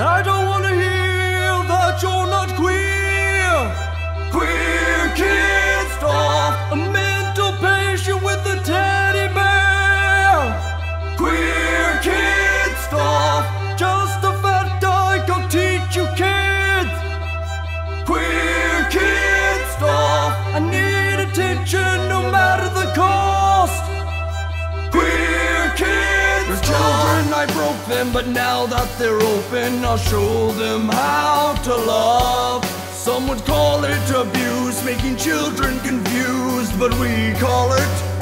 I don't wanna hear But now that they're open, I'll show them how to love. Some would call it abuse, making children confused, but we call it